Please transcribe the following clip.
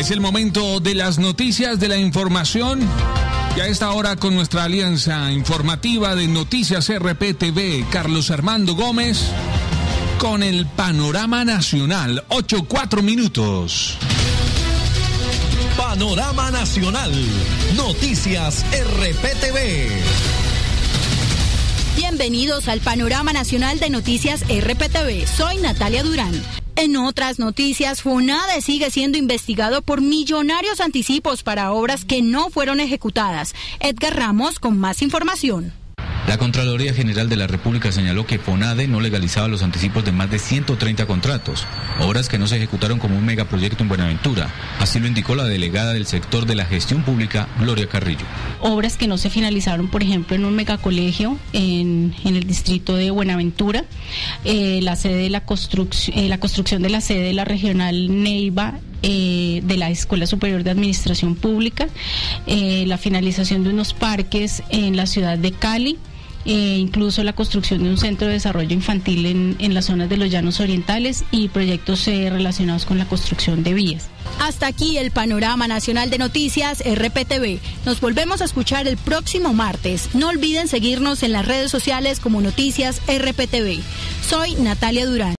Es el momento de las noticias, de la información. Y a esta hora con nuestra alianza informativa de Noticias RPTV, Carlos Armando Gómez, con el panorama nacional. 8-4 minutos. Panorama Nacional. Noticias RPTV. Bienvenidos al Panorama Nacional de Noticias RPTV. Soy Natalia Durán. En otras noticias, FUNADE sigue siendo investigado por millonarios anticipos para obras que no fueron ejecutadas. Edgar Ramos con más información. La Contraloría General de la República señaló que FONADE no legalizaba los anticipos de más de 130 contratos, obras que no se ejecutaron como un megaproyecto en Buenaventura. Así lo indicó la delegada del sector de la gestión pública, Gloria Carrillo. Obras que no se finalizaron, por ejemplo, en un megacolegio en, en el distrito de Buenaventura, eh, la, sede de la, construcción, eh, la construcción de la sede de la regional Neiva eh, de la Escuela Superior de Administración Pública, la finalización de unos parques en la ciudad de Cali, eh, incluso la construcción de un centro de desarrollo infantil en, en las zonas de los llanos orientales y proyectos eh, relacionados con la construcción de vías. Hasta aquí el panorama nacional de noticias RPTV. Nos volvemos a escuchar el próximo martes. No olviden seguirnos en las redes sociales como Noticias RPTV. Soy Natalia Durán.